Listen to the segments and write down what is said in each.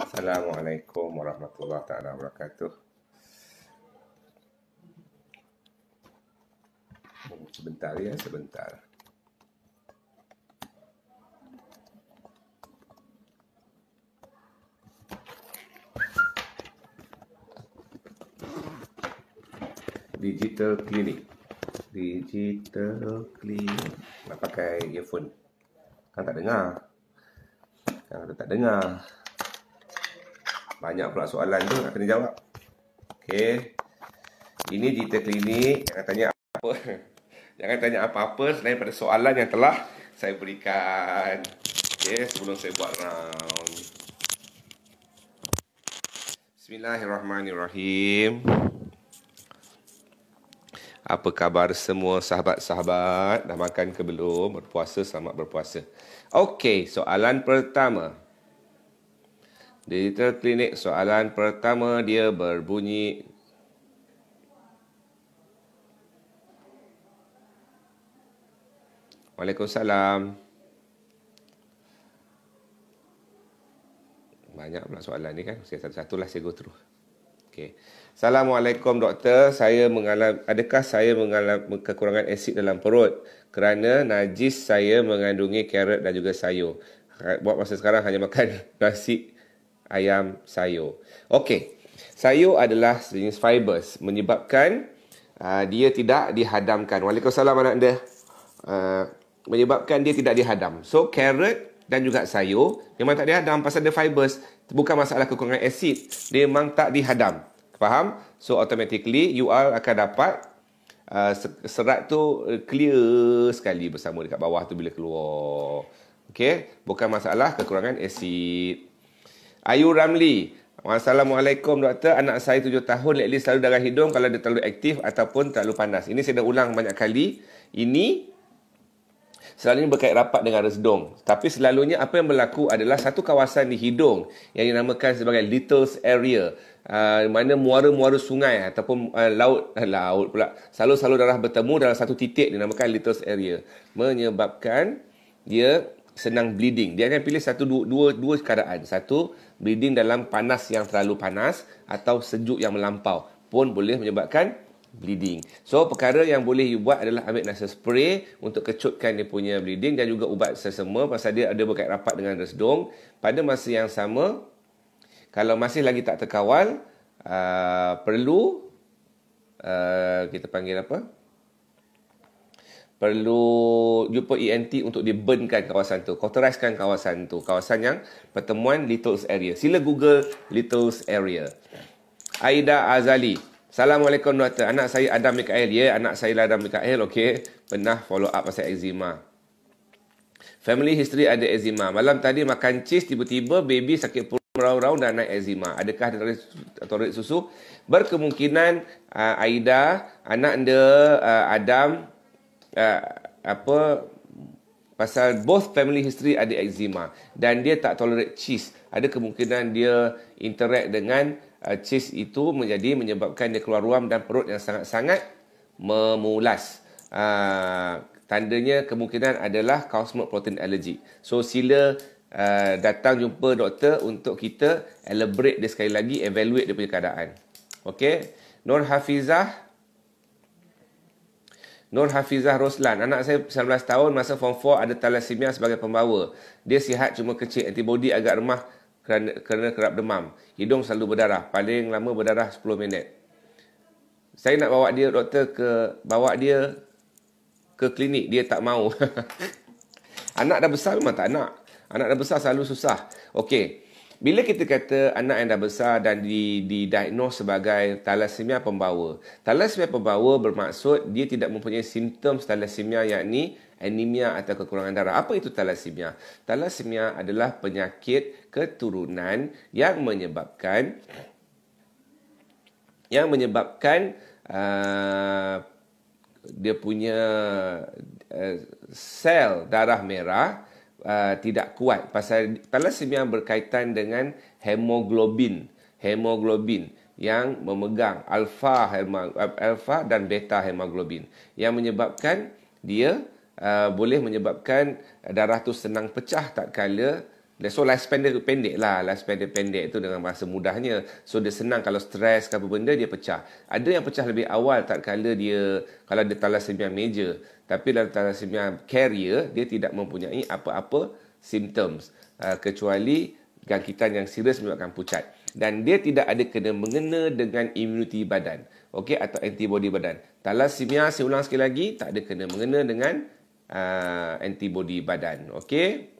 Assalamualaikum warahmatullahi taala wabarakatuh. Hmm, sebentar ya, sebentar. Digital Clinic. Digital Clinic. Nak pakai earphone. Kan tak dengar. Kan ada tak dengar. Banyak pula soalan tu nak kena jawab. Okey. Ini Digital Clinic. Jangan tanya apa. Jangan tanya apa-apa selain pada soalan yang telah saya berikan. Okey, sebelum saya buat round. Bismillahirrahmanirrahim. Apa khabar semua sahabat-sahabat? Dah makan ke belum? Berpuasa, selamat berpuasa. Okey, soalan pertama. Digital Clinic, soalan pertama dia berbunyi Waalaikumsalam. Banyak pula soalan ni kan. Satu-satu lah saya go through. Okay. Assalamualaikum doktor, saya mengalami adakah saya mengalami kekurangan asid dalam perut kerana najis saya mengandungi carrot dan juga sayur. Buat masa sekarang hanya makan nasi ayam sayur. Okey. Sayur adalah jenis fibers menyebabkan uh, dia tidak dihadamkan. Waalaikumsalam anak anda. Uh, menyebabkan dia tidak dihadam. So carrot dan juga sayur memang tak dihadam pasal ada fibers bukan masalah kekurangan asid dia memang tak dihadam faham? So automatically you all akan dapat uh, serat tu clear sekali bersama dekat bawah tu bila keluar. Okey bukan masalah kekurangan asid. Ayu Ramli Assalamualaikum doktor. Anak saya tujuh tahun Lately selalu darah hidung. Kalau dia terlalu aktif Ataupun terlalu panas. Ini saya dah ulang banyak kali. Ini selalunya berkait rapat dengan resdung. Tapi selalunya apa yang berlaku adalah satu kawasan di hidung yang dinamakan sebagai Little's Area. Uh, mana muara-muara sungai ataupun uh, laut uh, laut pula selalu darah bertemu dalam satu titik dinamakan Little's Area menyebabkan dia senang bleeding. Dia akan pilih satu dua, dua dua keadaan. Satu bleeding dalam panas yang terlalu panas atau sejuk yang melampau pun boleh menyebabkan bleeding. So perkara yang boleh you buat adalah ambil nasal spray untuk kecutkan dia punya bleeding dan juga ubat sesama pasal dia ada berkait rapat dengan resdung. Pada masa yang sama kalau masih lagi tak terkawal uh, perlu uh, kita panggil apa? Perlu jumpa ENT untuk diburnkan kawasan tu, cauterizekan kawasan tu, kawasan yang pertemuan Little's area. Sila Google Little's area. Aida Azali, Assalamualaikum doktor. Anak saya Adam Mikael. Ya, anak saya Adam Mikael. Okey. Pernah follow up pasal eczema. Family history ada eczema. Malam tadi makan cheese tiba-tiba baby sakit perut merau-rau dan naik eczema. Adakah ada toleransi susu? Berkemungkinan uh, Aida, anak anda uh, Adam uh, apa pasal both family history ada eczema dan dia tak tolerate cheese. Ada kemungkinan dia interact dengan uh, cheese itu menjadi menyebabkan dia keluar ruam dan perut yang sangat-sangat memulas. Uh, tandanya kemungkinan adalah cow's milk protein allergy. So sila uh, datang jumpa doktor untuk kita elaborate dia sekali lagi, evaluate dia punya keadaan. Okay. Nur Hafizah. Nur Hafizah Roslan. Anak saya 19 tahun masa form 4 ada thalassemia sebagai pembawa. Dia sihat cuma kecil. Antibody agak remah kerana, kerana kerap demam. Hidung selalu berdarah. Paling lama berdarah 10 minit. Saya nak bawa dia doktor ke bawa dia ke klinik. Dia tak mau. anak dah besar memang tak nak. Anak dah besar selalu susah. Okey. Bila kita kata anak yang dah besar dan di, di diagnose sebagai thalassemia pembawa. Thalassemia pembawa bermaksud dia tidak mempunyai simptom thalassemia yakni anemia atau kekurangan darah. Apa itu thalassemia? Thalassemia adalah penyakit keturunan yang menyebabkan yang menyebabkan uh, dia punya uh, sel darah merah uh, tidak kuat pasal thalassemia berkaitan dengan hemoglobin hemoglobin yang memegang alfa alfa dan beta hemoglobin yang menyebabkan dia uh, boleh menyebabkan darah tu senang pecah tak kala So lifespan dia pendek lah. Lifespan dia pendek tu dengan bahasa mudahnya. So dia senang kalau stres ke apa benda dia pecah. Ada yang pecah lebih awal tak kala dia kalau dia thalassemia major. Tapi dalam thalassemia carrier dia tidak mempunyai apa-apa symptoms. Uh, kecuali gangkitan yang serius menyebabkan pucat. Dan dia tidak ada kena mengena dengan imuniti badan. Okey atau antibody badan. Thalassemia saya ulang sekali lagi tak ada kena mengena dengan uh, antibody badan. Okey.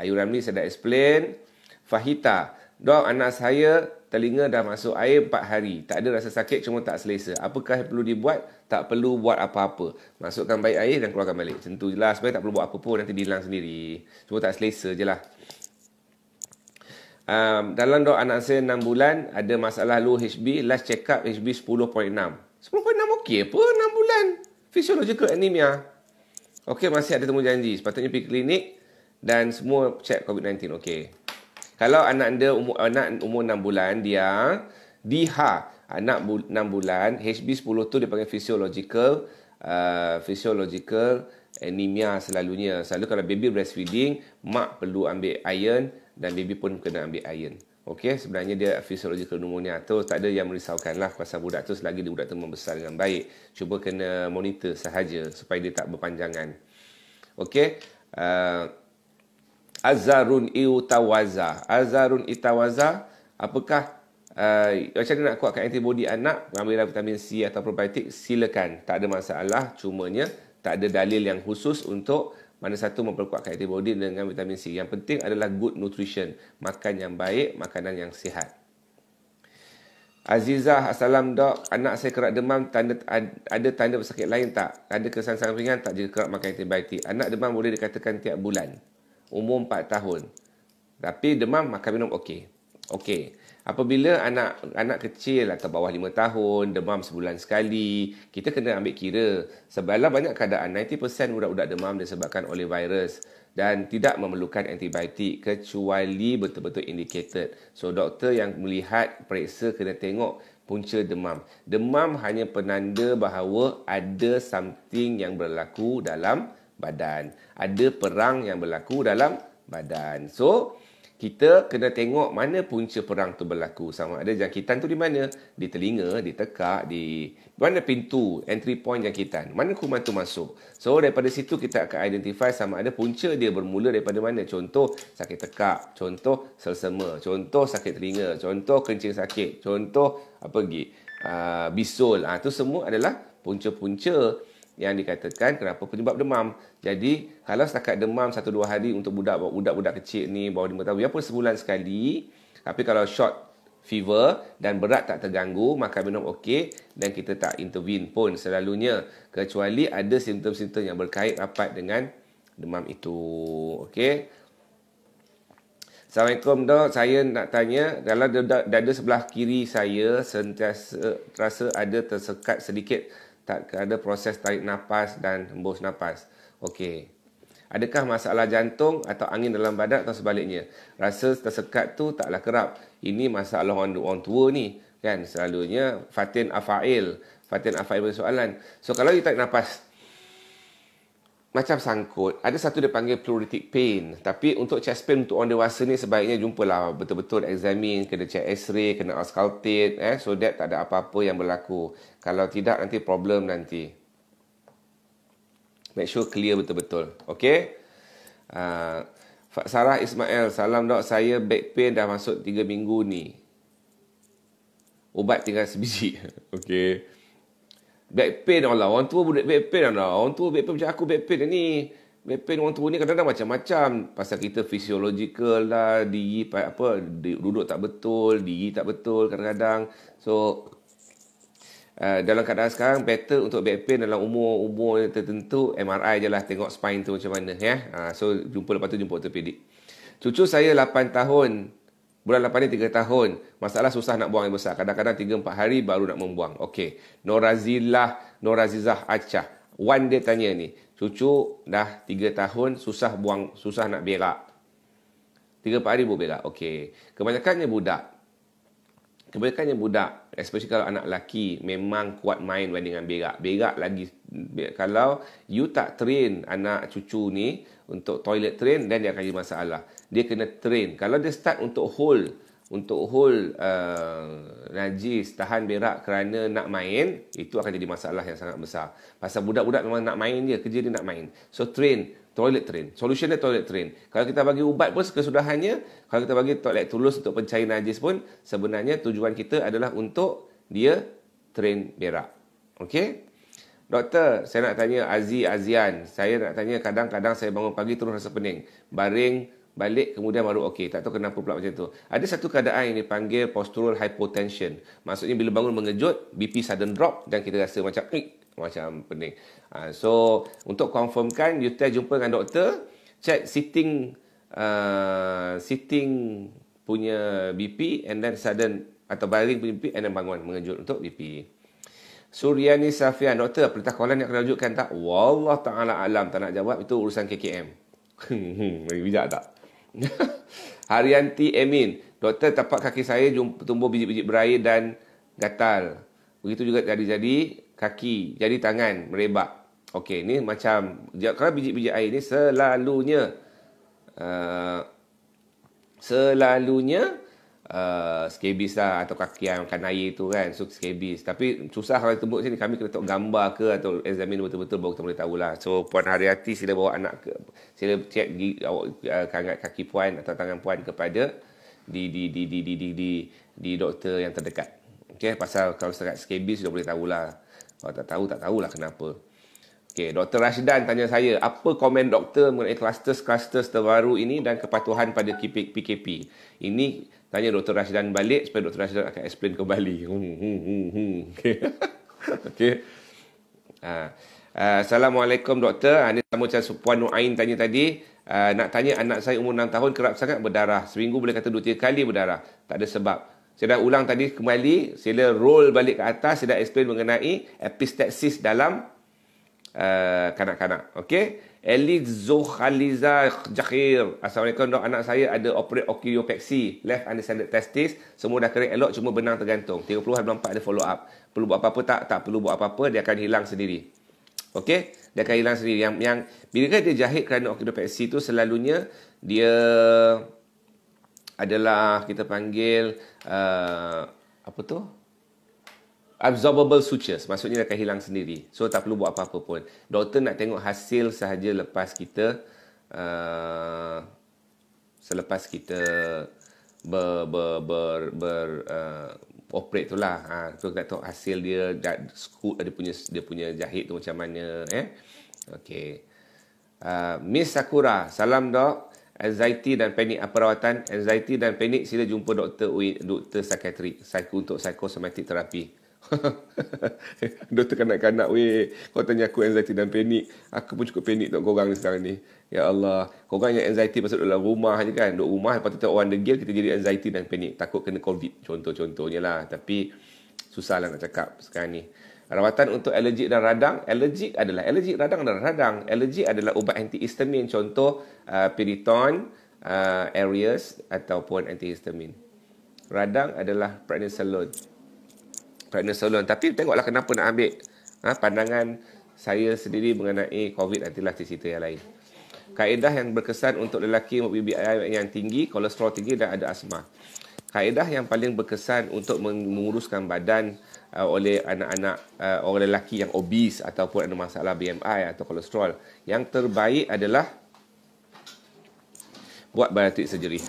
Ayu Ramli saya dah explain. Fahita, dok anak saya telinga dah masuk air 4 hari. Tak ada rasa sakit cuma tak selesa. Apakah perlu dibuat? Tak perlu buat apa-apa. Masukkan baik air dan keluarkan balik. Macam tu je lah. Sebenarnya tak perlu buat apa pun. Nanti dihilang sendiri. Cuma tak selesa je lah. Um, dalam dok anak saya 6 bulan ada masalah low HB. Last check up HB 10.6. 10.6 okey apa 6 bulan? Physiological anemia. Okey masih ada temu janji. Sepatutnya pergi klinik dan semua check COVID-19 okey. Kalau anak anda umur anak umur 6 bulan dia DH anak bu, 6 bulan HB 10 tu dia panggil physiological uh, physiological anemia selalunya. Selalu kalau baby breastfeeding mak perlu ambil iron dan baby pun kena ambil iron. Okey, sebenarnya dia physiological pneumonia tu tak ada yang merisaukan lah pasal budak tu selagi dia budak tu membesar dengan baik. Cuba kena monitor sahaja supaya dia tak berpanjangan. Okey, uh, Azarun Itawaza. Azarun Itawaza, apakah uh, macam mana nak kuatkan antibody anak mengambil vitamin C atau probiotik silakan tak ada masalah cumanya tak ada dalil yang khusus untuk mana satu memperkuatkan antibody dengan vitamin C yang penting adalah good nutrition makan yang baik makanan yang sihat Azizah, Assalam dok. Anak saya kerak demam, tanda ada tanda sakit lain tak? Ada kesan sampingan tak jika kerak makan antibiotik? Anak demam boleh dikatakan tiap bulan umur 4 tahun. Tapi demam makan minum okey. Okey. Apabila anak anak kecil atau bawah 5 tahun demam sebulan sekali, kita kena ambil kira sebab banyak keadaan 90% budak-budak demam disebabkan oleh virus dan tidak memerlukan antibiotik kecuali betul-betul indicated. So doktor yang melihat periksa kena tengok punca demam. Demam hanya penanda bahawa ada something yang berlaku dalam badan. Ada perang yang berlaku dalam badan. So, kita kena tengok mana punca perang tu berlaku. Sama ada jangkitan tu di mana? Di telinga, di tekak, di mana pintu, entry point jangkitan. Mana kuman tu masuk. So, daripada situ kita akan identify sama ada punca dia bermula daripada mana. Contoh, sakit tekak. Contoh, selsema. Contoh, sakit telinga. Contoh, kencing sakit. Contoh, apa lagi? Uh, bisul. Ah, uh, tu semua adalah punca-punca yang dikatakan kenapa penyebab demam. Jadi, kalau setakat demam 1 2 hari untuk budak-budak kecil ni bawah 5 tahun, biarpun sebulan sekali, tapi kalau short fever dan berat tak terganggu, makan minum okey dan kita tak intervene pun selalunya kecuali ada simptom-simptom yang berkait rapat dengan demam itu. Okey. Assalamualaikum dok. Saya nak tanya, dalam dada sebelah kiri saya sentiasa terasa ada tersekat sedikit ada proses tarik nafas dan hembus nafas. Okey. Adakah masalah jantung atau angin dalam badan atau sebaliknya? Rasa tersekat tu taklah kerap. Ini masalah orang, orang tua ni. Kan? Selalunya fatin afail. Fatin afail bersoalan. So kalau you tarik nafas macam sangkut. Ada satu dia panggil pleuritic pain. Tapi untuk chest pain untuk orang dewasa ni sebaiknya jumpalah betul-betul examine, kena check x-ray, kena auscultate eh so that tak ada apa-apa yang berlaku. Kalau tidak nanti problem nanti. Make sure clear betul-betul. Okay? Uh, Sarah Ismail, salam dok. Saya back pain dah masuk 3 minggu ni. Ubat tinggal sebiji. okay. Back pain Allah. Orang tua budak back pain Allah. Orang tua back pain macam aku back pain ni. Back pain orang tua ni kadang-kadang macam-macam. Pasal kita physiological lah. Diri apa, duduk tak betul. Diri tak betul kadang-kadang. So, uh, dalam keadaan sekarang, better untuk back pain dalam umur-umur tertentu. MRI je lah tengok spine tu macam mana. Ya? Uh, so, jumpa lepas tu jumpa ortopedik. Cucu saya 8 tahun. Bulan 8 ni 3 tahun. Masalah susah nak buang air besar. Kadang-kadang 3-4 hari baru nak membuang. Okey. Norazillah, Norazizah Acah. Wan dia tanya ni. Cucu dah 3 tahun susah buang, susah nak berak. 3-4 hari baru berak. Okey. Kebanyakannya budak. Kebanyakannya budak, especially kalau anak lelaki memang kuat main dengan berak. Berak lagi kalau you tak train anak cucu ni untuk toilet train dan dia akan jadi masalah. Dia kena train. Kalau dia start untuk hold untuk hold uh, najis tahan berak kerana nak main itu akan jadi masalah yang sangat besar pasal budak-budak memang nak main dia kerja dia nak main so train toilet train solution dia toilet train kalau kita bagi ubat pun kesudahannya kalau kita bagi toilet tulus untuk pencair najis pun sebenarnya tujuan kita adalah untuk dia train berak okey Doktor, saya nak tanya Azi Azian. Saya nak tanya kadang-kadang saya bangun pagi terus rasa pening. Baring balik kemudian baru okey. Tak tahu kenapa pula macam tu. Ada satu keadaan yang dipanggil postural hypotension. Maksudnya bila bangun mengejut, BP sudden drop dan kita rasa macam eh, macam pening. Uh, so untuk confirmkan, you test jumpa dengan doktor, check sitting uh, sitting punya BP and then sudden atau baring punya BP and then bangun mengejut untuk BP. Suryani Safian, doktor, perintah kawalan yang kena rujukkan tak? Wallah ta'ala alam, tak nak jawab, itu urusan KKM. Hmm, bijak tak? Haryanti Emin. Doktor tapak kaki saya tumbuh biji-biji berair dan gatal. Begitu juga jadi-jadi kaki, jadi tangan merebak. Okey, ni macam kalau biji-biji air ni selalunya uh, selalunya uh, skabis lah atau kaki yang makan air tu kan. So skabis tapi susah kalau tembuk sini. Kami kena tengok gambar ke atau examine betul-betul baru kita boleh tahulah so Puan Haryati sila bawa anak ke sila cek awak uh, kaki puan atau tangan puan kepada di di di di di di di, di doktor yang terdekat. Okey pasal kalau setakat skabis sudah boleh tahulah kalau tak tahu tak tahulah kenapa. Okey, Dr. Rashdan tanya saya, apa komen doktor mengenai kluster-kluster terbaru ini dan kepatuhan pada PKP? Ini tanya Dr. Rashdan balik supaya Dr. Rashdan akan explain kembali. Hmm, hmm, hmm, hmm. Okey. Okey. Uh, Assalamualaikum doktor. Ini sama macam Puan Nuain tanya tadi. Uh, nak tanya anak saya umur 6 tahun kerap sangat berdarah. Seminggu boleh kata 2-3 kali berdarah. Tak ada sebab. Saya dah ulang tadi kembali. Sila roll balik ke atas. Saya dah explain mengenai epistaxis dalam uh, kanak-kanak. Okey. Eli Zohaliza Jakhir. Assalamualaikum dok. Anak saya ada operate oculopexy. Left undescended testis. Semua dah kering elok. Cuma benang tergantung. 30 hari 4 ada follow up. Perlu buat apa-apa tak? Tak perlu buat apa-apa. Dia akan hilang sendiri. Okey. Dia akan hilang sendiri. Yang, yang bila dia jahit kerana oculopexy tu selalunya dia adalah kita panggil uh, apa tu? Absorbable sutures maksudnya dia akan hilang sendiri. So tak perlu buat apa-apa pun. Doktor nak tengok hasil sahaja lepas kita uh, selepas kita ber ber ber, ber uh, operate tu lah. Ha, tu kita tengok hasil dia dia punya dia punya jahit tu macam mana eh. Okey. Uh, Miss Sakura salam dok. Anxiety dan panik apa rawatan? Anxiety dan panik sila jumpa doktor doktor psycho untuk psychosomatic therapy Doktor kanak-kanak weh. Kau tanya aku anxiety dan panik. Aku pun cukup panik tengok korang ni sekarang ni. Ya Allah. Korang yang anxiety pasal dalam rumah je kan. Duduk rumah lepas tu tengok orang degil Kita jadi anxiety dan panik. Takut kena covid Contoh-contohnya lah. Tapi Susah lah nak cakap sekarang ni. Rawatan untuk alergik dan radang. Alergik adalah Alergik radang dan radang. Alergik adalah ubat antihistamin. Contoh uh, Piriton uh, Areas Ataupun antihistamin. Radang adalah prednisolone prednisolone. Tapi tengoklah kenapa nak ambil ha, pandangan saya sendiri mengenai COVID nantilah cerita yang lain. Kaedah yang berkesan untuk lelaki BBI yang tinggi, kolesterol tinggi dan ada asma. Kaedah yang paling berkesan untuk menguruskan badan uh, oleh anak-anak uh, orang lelaki yang obes ataupun ada masalah BMI atau kolesterol. Yang terbaik adalah buat bariatric surgery.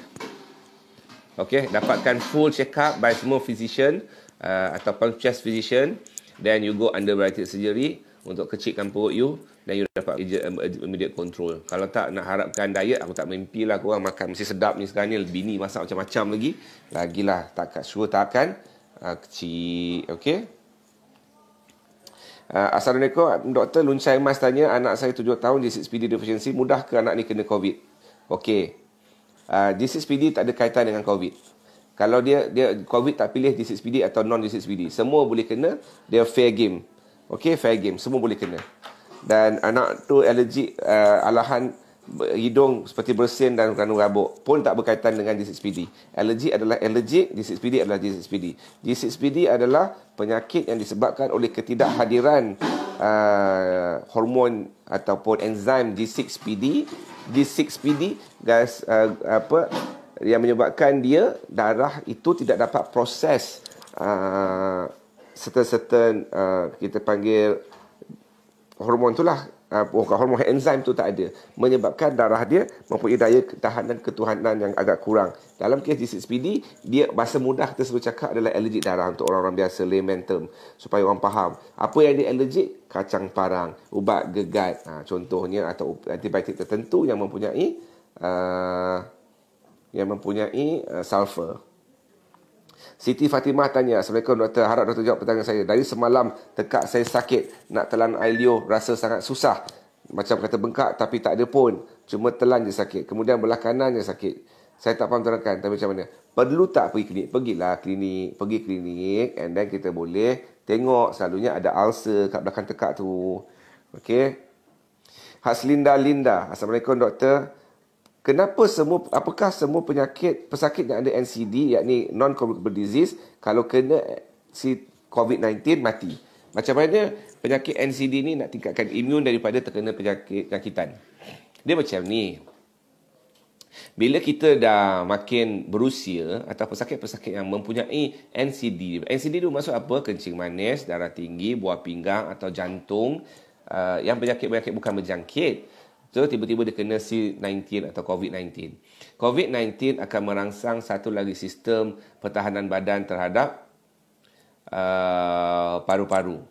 Okey, dapatkan full check up by semua physician uh, ataupun chest physician then you go under bariatric surgery untuk kecilkan perut you dan you dapat um, immediate control. Kalau tak nak harapkan diet, aku tak mimpi lah korang makan mesti sedap ni sekarang ni. Bini masak macam-macam lagi. Lagilah tak sure tak akan uh, kecil. Okay. Uh, Assalamualaikum. Doktor Luncai Mas tanya, anak saya 7 tahun G6PD deficiency. Mudah ke anak ni kena COVID? Okay. Uh, G6PD tak ada kaitan dengan COVID. Kalau dia dia COVID tak pilih D6PD atau non D6PD, semua boleh kena. Dia fair game. Okay, fair game. Semua boleh kena. Dan anak tu allergic uh, alahan hidung seperti bersin dan kandung rabuk pun tak berkaitan dengan G6PD. Alergi adalah allergic, G6PD adalah G6PD. G6PD adalah penyakit yang disebabkan oleh ketidakhadiran uh, hormon ataupun enzim G6PD. G6PD gas uh, apa yang menyebabkan dia darah itu tidak dapat proses uh, certain-certain uh, kita panggil hormon itulah uh, hormon enzim tu tak ada. Menyebabkan darah dia mempunyai daya ketahanan ketuhanan yang agak kurang. Dalam kes G6PD dia bahasa mudah kita selalu cakap adalah allergic darah untuk orang-orang biasa layman term supaya orang faham. Apa yang dia allergic? Kacang parang ubat gegat. Ha, contohnya atau antibiotik tertentu yang mempunyai uh, yang mempunyai uh, sulfur Siti Fatimah tanya, Assalamualaikum doktor, harap doktor jawab pertanyaan saya. Dari semalam tekak saya sakit, nak telan air liur, rasa sangat susah. Macam kata bengkak tapi tak ada pun. Cuma telan je sakit. Kemudian belah kanan je sakit. Saya tak faham terangkan, tapi macam mana? Perlu tak pergi klinik? Pergilah klinik. Pergi klinik and then kita boleh tengok selalunya ada ulcer kat belakang tekak tu. Okay. Haslinda Linda. Assalamualaikum doktor. Kenapa semua apakah semua penyakit pesakit yang ada NCD yakni non communicable disease kalau kena si COVID-19 mati. Macam mana penyakit NCD ni nak tingkatkan imun daripada terkena penyakit penyakitan. Dia macam ni. Bila kita dah makin berusia atau pesakit-pesakit yang mempunyai NCD. NCD itu maksud apa? Kencing manis, darah tinggi, buah pinggang atau jantung. Uh, yang penyakit-penyakit bukan berjangkit. So tiba-tiba dia kena C19 atau COVID-19. COVID-19 akan merangsang satu lagi sistem pertahanan badan terhadap uh, paru-paru.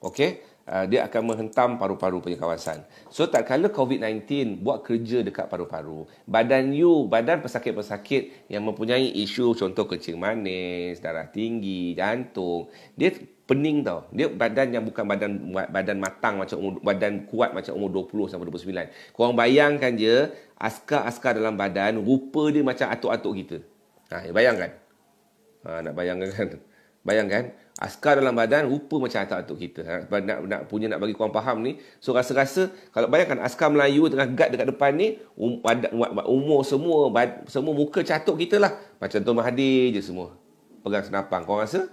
Okey? Uh, dia akan menghentam paru-paru punya kawasan. So tak kala COVID-19 buat kerja dekat paru-paru, badan you, badan pesakit-pesakit yang mempunyai isu contoh kencing manis, darah tinggi, jantung, dia pening tau. Dia badan yang bukan badan badan matang macam umur, badan kuat macam umur 20 sampai 29. Korang bayangkan je askar-askar dalam badan rupa dia macam atuk-atuk kita. Ha, bayangkan. Ha, nak bayangkan kan? Bayangkan askar dalam badan rupa macam atuk-atuk kita. Ha, nak, nak punya nak bagi korang faham ni. So rasa-rasa kalau bayangkan askar Melayu tengah guard dekat depan ni um, badan, umur semua bad, semua muka catuk kita lah. Macam Tuan Mahathir je semua. Pegang senapang. Korang rasa?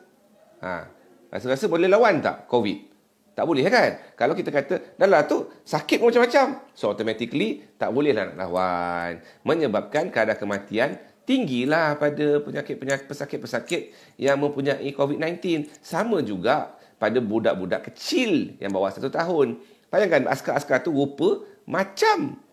Ha. Rasa-rasa boleh lawan tak COVID? Tak boleh kan? Kalau kita kata, dah lah tu sakit macam-macam. So automatically tak bolehlah nak lawan. Menyebabkan kadar kematian tinggilah pada penyakit-penyakit pesakit-pesakit yang mempunyai COVID-19. Sama juga pada budak-budak kecil yang bawah satu tahun. Bayangkan askar-askar tu rupa macam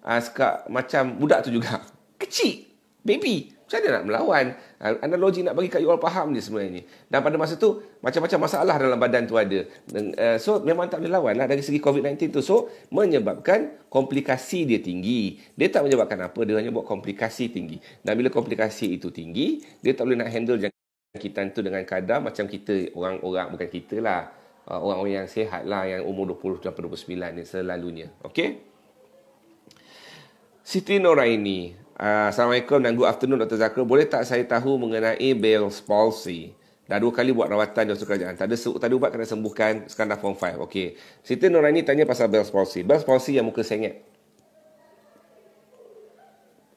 askar macam budak tu juga. Kecil. Baby. Macam mana nak melawan? Analogi nak bagi kat you all faham ni sebenarnya. Dan pada masa tu, macam-macam masalah dalam badan tu ada. Eh, so, memang tak boleh lawan lah dari segi COVID-19 tu. So, menyebabkan komplikasi dia tinggi. Dia tak menyebabkan apa, dia hanya buat komplikasi tinggi. Dan bila komplikasi itu tinggi, dia tak boleh nak handle jangkitan tu dengan kadar macam kita, orang-orang, bukan kita lah. Uh, orang-orang yang sihat lah, yang umur 20-29 ni selalunya. Okay? Siti Noraini, Uh, Assalamualaikum dan good afternoon Dr. Zakir. Boleh tak saya tahu mengenai Bell's palsy? Dah dua kali buat rawatan di kerajaan. Tak ada, tak ada ubat kena sembuhkan. Sekarang dah form 5. Okey. Siti Nurani tanya pasal Bell's palsy. Bell's palsy yang muka sengit.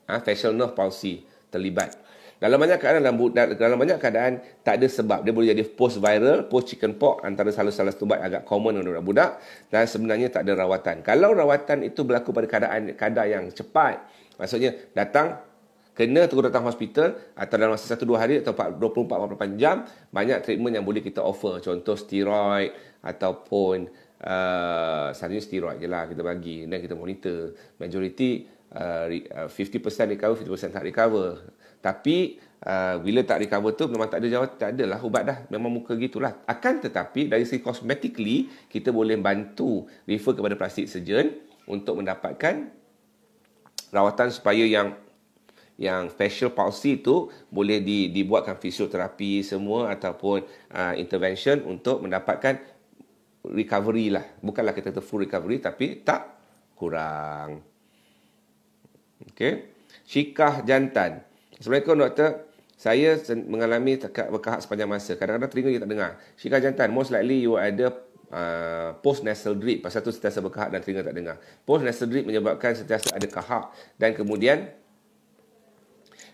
Ha, facial nerve palsy terlibat. Dalam banyak keadaan dalam, dalam banyak keadaan tak ada sebab. Dia boleh jadi post viral, post chicken pox antara salah-salah tubat agak common untuk budak dan sebenarnya tak ada rawatan. Kalau rawatan itu berlaku pada keadaan kadar yang cepat, Maksudnya datang kena terus datang hospital atau dalam masa 1 2 hari atau 24 48 jam banyak treatment yang boleh kita offer contoh steroid ataupun uh, selalunya steroid je lah kita bagi dan kita monitor majority uh, 50% uh, recover 50% tak recover tapi uh, bila tak recover tu memang tak ada jawab tak adalah ubat dah memang muka gitulah akan tetapi dari segi cosmetically kita boleh bantu refer kepada plastik surgeon untuk mendapatkan rawatan supaya yang yang facial palsy itu boleh di, dibuatkan fisioterapi semua ataupun uh, intervention untuk mendapatkan recovery lah. Bukanlah kita kata full recovery tapi tak kurang. Okey. Syikah jantan. Assalamualaikum doktor. Saya mengalami tekak berkahak sepanjang masa. Kadang-kadang telinga dia tak dengar. Syikah jantan. Most likely you ada uh, post nasal drip pasal tu sentiasa berkahak dan telinga tak dengar. Post nasal drip menyebabkan sentiasa ada kahak dan kemudian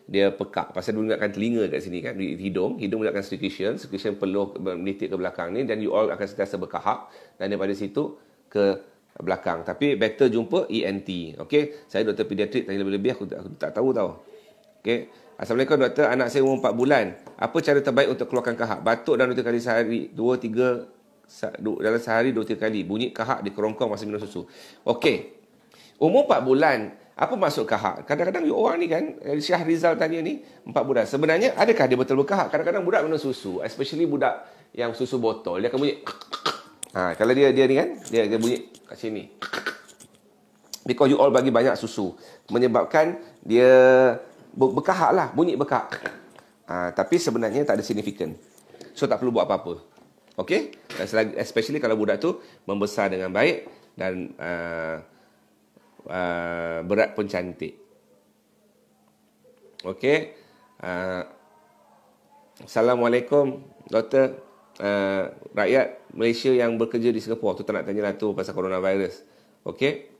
dia pekak pasal dia menggunakan telinga kat sini kan di hidung hidung menggunakan secretion secretion peluh menitik ke belakang ni dan you all akan sentiasa berkahak dan daripada situ ke belakang tapi better jumpa ENT okey saya doktor pediatrik tanya lebih-lebih aku, aku tak tahu tau okey Assalamualaikum doktor anak saya umur 4 bulan apa cara terbaik untuk keluarkan kahak batuk dan 2 kali sehari 2 3 dalam sehari 2 3 kali bunyi kahak di kerongkong masa minum susu okey umur 4 bulan apa maksud kahak? Kadang-kadang orang ni kan, eh, Syah Rizal tanya ni, empat budak. Sebenarnya, adakah dia betul berkahak? Kadang-kadang budak minum susu, especially budak yang susu botol, dia akan bunyi... Ha, kalau dia dia ni kan, dia, dia bunyi kat sini. Because you all bagi banyak susu. Menyebabkan dia berkahak lah, bunyi berkahak. Ha, tapi sebenarnya tak ada signifikan. So, tak perlu buat apa-apa. Okay? Especially kalau budak tu membesar dengan baik dan... Uh, Uh, berat pun cantik. Okey. Uh, Assalamualaikum, doktor. Uh, rakyat Malaysia yang bekerja di Singapura. Tu tak nak tanya lah tu pasal coronavirus. Okey.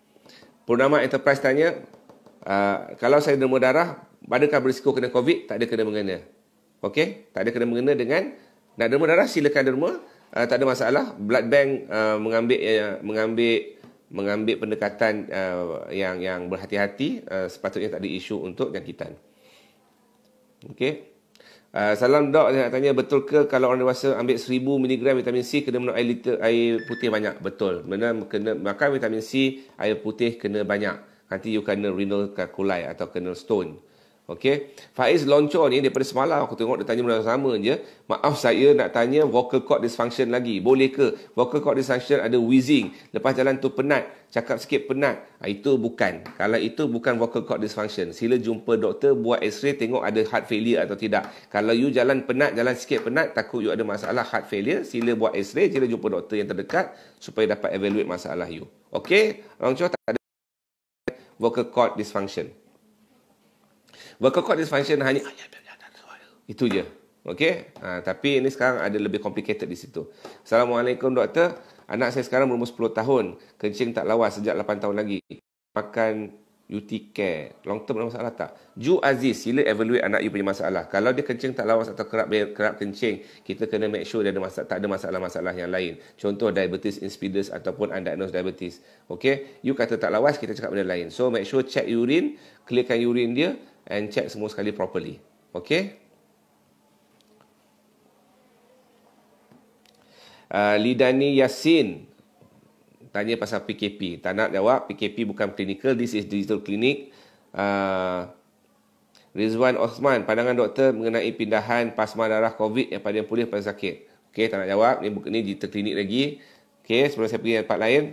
Purnama Enterprise tanya, uh, kalau saya derma darah, adakah berisiko kena COVID? Tak ada kena mengena. Okey. Tak ada kena mengena dengan nak derma darah, silakan derma. Uh, tak ada masalah. Blood bank uh, mengambil uh, mengambil mengambil pendekatan uh, yang yang berhati-hati uh, sepatutnya tak ada isu untuk jangkitan. Okey. Uh, salam dok saya nak tanya betul ke kalau orang dewasa ambil 1000 mg vitamin C kena minum air liter air putih banyak? Betul. Benar kena makan vitamin C air putih kena banyak. Nanti you kena renal calculi atau kena stone. Okey. Faiz loncor ni daripada semalam aku tengok dia tanya benda sama je. Maaf saya nak tanya vocal cord dysfunction lagi. Boleh ke vocal cord dysfunction ada wheezing, lepas jalan tu penat, cakap sikit penat. Ha, itu bukan. Kalau itu bukan vocal cord dysfunction, sila jumpa doktor buat x-ray tengok ada heart failure atau tidak. Kalau you jalan penat, jalan sikit penat, takut you ada masalah heart failure, sila buat x-ray, sila jumpa doktor yang terdekat supaya dapat evaluate masalah you. Okey? Loncor tak ada vocal cord dysfunction. Vocal cord dysfunction hanya itu je. Okey. Ha, tapi ini sekarang ada lebih complicated di situ. Assalamualaikum doktor. Anak saya sekarang berumur 10 tahun. Kencing tak lawas sejak 8 tahun lagi. Makan UT care. Long term ada masalah tak? Ju Aziz, sila evaluate anak you punya masalah. Kalau dia kencing tak lawas atau kerap kerap kencing, kita kena make sure dia ada masalah, tak ada masalah-masalah yang lain. Contoh diabetes insipidus ataupun undiagnosed diabetes. Okay? You kata tak lawas, kita cakap benda lain. So make sure check urine, clearkan urine dia, and check semua sekali properly. Okay? Uh, Lidani Yasin tanya pasal PKP. Tak nak jawab. PKP bukan clinical. This is digital clinic. Uh, Rizwan Osman, pandangan doktor mengenai pindahan pasma darah COVID yang pada yang pulih pada sakit. Okey, tak nak jawab. Ini, ini digital clinic lagi. Okey, sebelum saya pergi tempat lain.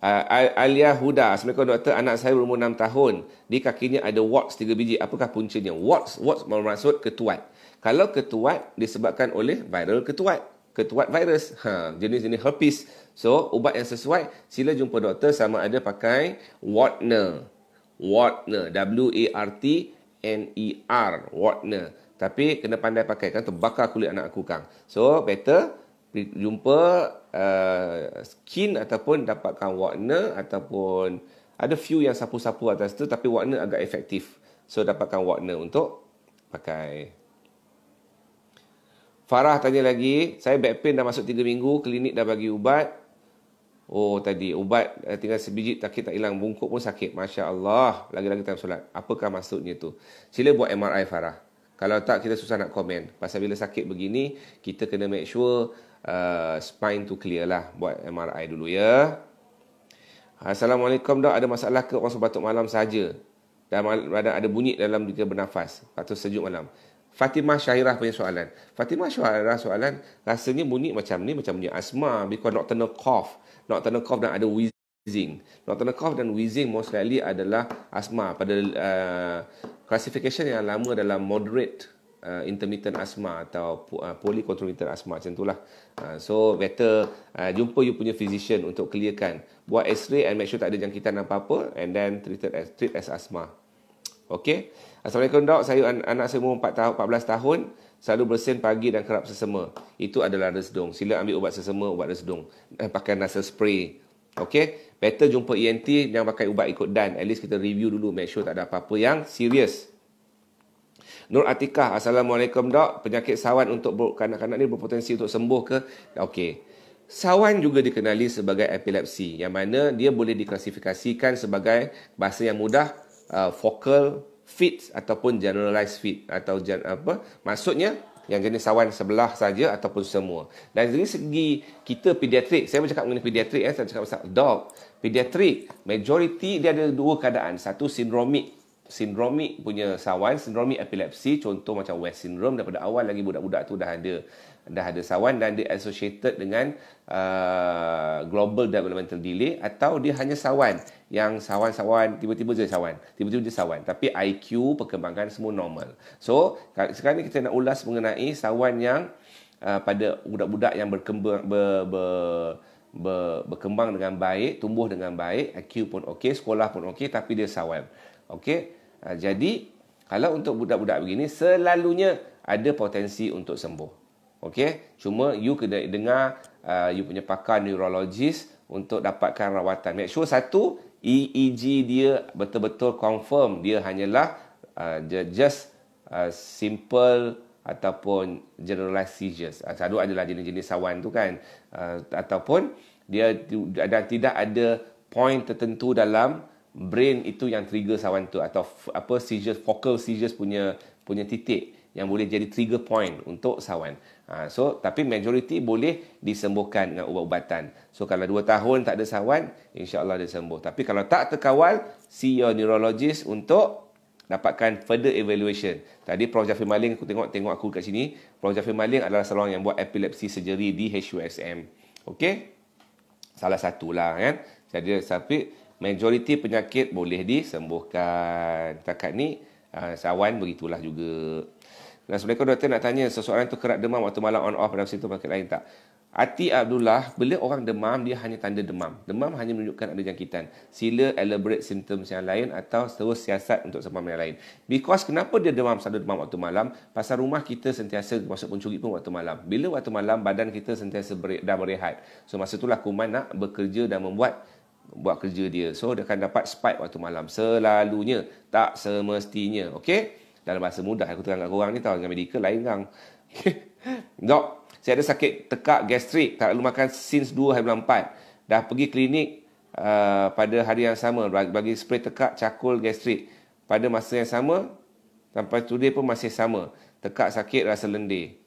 Uh, Alia Huda, Assalamualaikum doktor, anak saya berumur 6 tahun. Di kakinya ada warts 3 biji. Apakah puncanya? Warts, warts bermaksud ketuat. Kalau ketuat disebabkan oleh viral ketuat. Ketuat virus. Ha, jenis-jenis herpes. So, ubat yang sesuai, sila jumpa doktor sama ada pakai Wartner. Wartner. W-A-R-T-N-E-R. Wartner. Tapi kena pandai pakai kan terbakar kulit anak aku kang. So better jumpa uh, skin ataupun dapatkan warna ataupun ada few yang sapu-sapu atas tu tapi warna agak efektif. So dapatkan warna untuk pakai. Farah tanya lagi, saya back pain dah masuk 3 minggu, klinik dah bagi ubat. Oh tadi ubat eh, tinggal sebiji sakit tak hilang, bungkuk pun sakit. Masya-Allah, lagi-lagi time solat. Apakah maksudnya tu? Sila buat MRI Farah. Kalau tak kita susah nak komen. Pasal bila sakit begini, kita kena make sure uh, spine tu clear lah buat MRI dulu ya. Assalamualaikum dok ada masalah ke orang batuk malam saja dan ada bunyi dalam dia bernafas atau sejuk malam. Fatimah Syahirah punya soalan. Fatimah Syahirah soalan rasanya bunyi macam ni macam bunyi asma because nocturnal cough. Nocturnal cough dan ada wheezing. Nocturnal cough dan wheezing most likely adalah asma pada uh, classification yang lama dalam moderate uh, intermittent asthma atau uh, polycontrolling asthma macam itulah. Uh, so better uh, jumpa you punya physician untuk clearkan. Buat x-ray and make sure tak ada jangkitan apa-apa and then treat as treat as asthma. Okay. Assalamualaikum dok, saya an- anak saya umur 4 tahun, 14 tahun. selalu bersin pagi dan kerap sesama. Itu adalah resdung. Sila ambil ubat sesama, ubat resdung. Dan pakai nasal spray. Okay? Better jumpa ENT yang pakai ubat ikut dan. At least kita review dulu. Make sure tak ada apa-apa yang serius. Nur Atikah, Assalamualaikum dok. Penyakit sawan untuk kanak-kanak ni berpotensi untuk sembuh ke? Okey. Sawan juga dikenali sebagai epilepsi yang mana dia boleh diklasifikasikan sebagai bahasa yang mudah uh, focal fit ataupun generalized fit atau gen, apa maksudnya yang jenis sawan sebelah saja ataupun semua. Dan dari segi kita pediatrik, saya bercakap mengenai pediatrik eh, saya cakap pasal dog. Pediatrik, majority dia ada dua keadaan. Satu sindromik sindromik punya sawan, sindromik epilepsi, contoh macam West syndrome daripada awal lagi budak-budak tu dah ada dah ada sawan dan dia associated dengan uh, global developmental delay atau dia hanya sawan. Yang sawan-sawan tiba-tiba je sawan tiba-tiba je sawan. Tapi IQ perkembangan semua normal. So sekarang ni kita nak ulas mengenai sawan yang uh, pada budak-budak yang berkembang ber, ber, ber, berkembang dengan baik tumbuh dengan baik IQ pun okey sekolah pun okey tapi dia sawan. Okey Ha, jadi, kalau untuk budak-budak begini, selalunya ada potensi untuk sembuh. Okey, cuma you kena dengar uh, you punya pakar neurologis untuk dapatkan rawatan. Make sure satu, EEG dia betul-betul confirm dia hanyalah uh, just uh, simple ataupun generalized seizures. Uh, selalu adalah jenis-jenis sawan tu kan. Uh, ataupun dia ada tidak ada point tertentu dalam brain itu yang trigger sawan tu atau apa seizures focal seizures punya punya titik yang boleh jadi trigger point untuk sawan. Ha, so tapi majority boleh disembuhkan dengan ubat-ubatan. So kalau 2 tahun tak ada sawan, insya-Allah dia sembuh. Tapi kalau tak terkawal, see your neurologist untuk dapatkan further evaluation. Tadi Prof Jafri Maling aku tengok tengok aku kat sini. Prof Jafri Maling adalah seorang yang buat epilepsi surgery di HUSM. Okey? Salah satulah kan. Jadi tapi majoriti penyakit boleh disembuhkan. Takat ni uh, sawan begitulah juga. Assalamualaikum doktor nak tanya seseorang tu kerap demam waktu malam on off pada situ penyakit lain tak? Ati Abdullah, bila orang demam dia hanya tanda demam. Demam hanya menunjukkan ada jangkitan. Sila elaborate symptoms yang lain atau terus siasat untuk sebab yang lain. Because kenapa dia demam selalu demam waktu malam? Pasal rumah kita sentiasa masuk pencuri pun waktu malam. Bila waktu malam badan kita sentiasa ber- dah berehat. So masa itulah kuman nak bekerja dan membuat buat kerja dia. So dia akan dapat spike waktu malam. Selalunya, tak semestinya. Okey? Dalam bahasa mudah aku terang kat korang ni tahu dengan medical lain kang. Dok, saya ada sakit tekak gastrik, tak lalu makan since 2 hari bulan 4. Dah pergi klinik uh, pada hari yang sama bagi, spray tekak cakul gastrik. Pada masa yang sama, sampai today pun masih sama. Tekak sakit rasa lendir.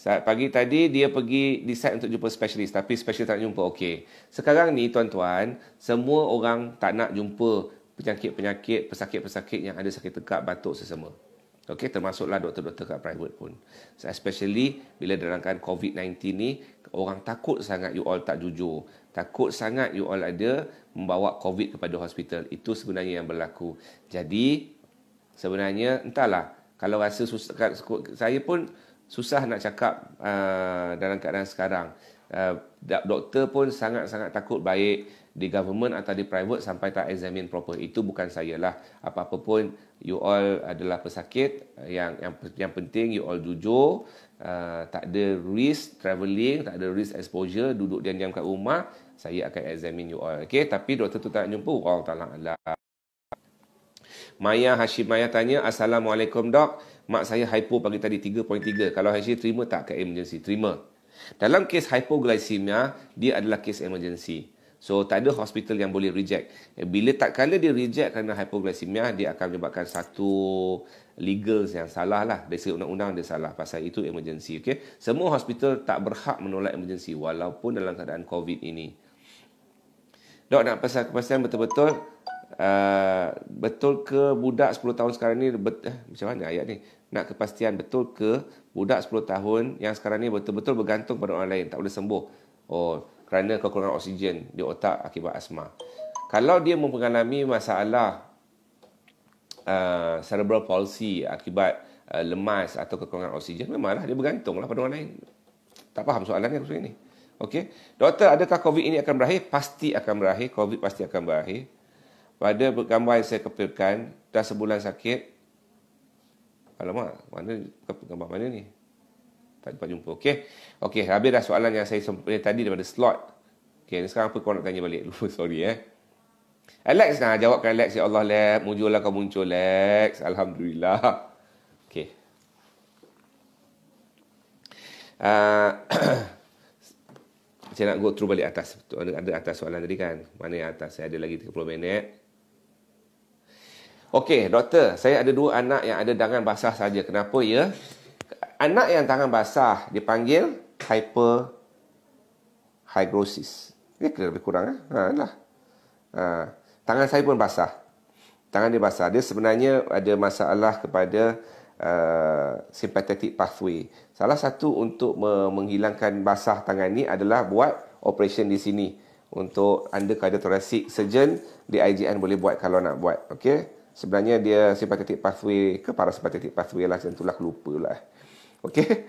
Saat pagi tadi dia pergi decide untuk jumpa specialist tapi specialist tak jumpa. Okey. Sekarang ni tuan-tuan, semua orang tak nak jumpa penyakit-penyakit, pesakit-pesakit yang ada sakit tekak, batuk sesama. Okey, termasuklah doktor-doktor kat private pun. So, especially bila dalamkan COVID-19 ni, orang takut sangat you all tak jujur. Takut sangat you all ada membawa COVID kepada hospital. Itu sebenarnya yang berlaku. Jadi, sebenarnya entahlah kalau rasa susah saya pun susah nak cakap uh, dalam keadaan sekarang. Uh, doktor pun sangat-sangat takut baik di government atau di private sampai tak examine proper. Itu bukan saya lah. Apa-apa pun you all adalah pesakit yang yang yang penting you all jujur, uh, tak ada risk travelling, tak ada risk exposure, duduk diam-diam kat rumah, saya akan examine you all. Okay, tapi doktor tu tak jumpa, Allah Taala. Maya Hashim Maya tanya, Assalamualaikum dok. Mak saya hypo pagi tadi 3.3. Kalau Hashim terima tak ke emergency? Terima. Dalam kes hypoglycemia, dia adalah kes emergency. So, tak ada hospital yang boleh reject. Eh, bila tak kala dia reject kerana hypoglycemia, dia akan menyebabkan satu legal yang salah lah. Dari segi undang-undang dia salah. Pasal itu emergency. Okay? Semua hospital tak berhak menolak emergency walaupun dalam keadaan COVID ini. Dok, nak pasal kepastian betul-betul uh, betul ke budak 10 tahun sekarang ni bet, eh, macam mana ayat ni nak kepastian betul ke budak 10 tahun yang sekarang ni betul-betul bergantung pada orang lain tak boleh sembuh? Oh kerana kekurangan oksigen di otak akibat asma. Kalau dia mengalami masalah uh, cerebral palsy akibat uh, lemas atau kekurangan oksigen memanglah dia bergantunglah pada orang lain. Tak faham soalannya aku ni okey. Doktor adakah covid ini akan berakhir? Pasti akan berakhir. Covid pasti akan berakhir. Pada gambar yang saya kepilkan dah sebulan sakit Alamak, mana gambar mana ni? Tak dapat jumpa. Okey. Okey, habis dah soalan yang saya sempat tadi daripada slot. Okey, sekarang apa kau nak tanya balik? Lupa, sorry eh. Alex nak jawabkan Alex. Ya Allah, Lex. Muncullah kau muncul, Lex. Alhamdulillah. Okey. Uh, saya nak go through balik atas. Ada, ada atas soalan tadi kan? Mana yang atas? Saya ada lagi 30 minit. Okey, doktor. Saya ada dua anak yang ada tangan basah saja. Kenapa ya? Anak yang tangan basah dipanggil hyper hygrosis. Ini kena lebih kurang. Eh? Ha, lah. Ha, tangan saya pun basah. Tangan dia basah. Dia sebenarnya ada masalah kepada uh, sympathetic pathway. Salah satu untuk menghilangkan basah tangan ni adalah buat operation di sini. Untuk under cardiothoracic surgeon, di IGN boleh buat kalau nak buat. Okay? Sebenarnya dia sympathetic pathway ke parasympathetic pathway lah. Macam itulah lupa lah. Okay?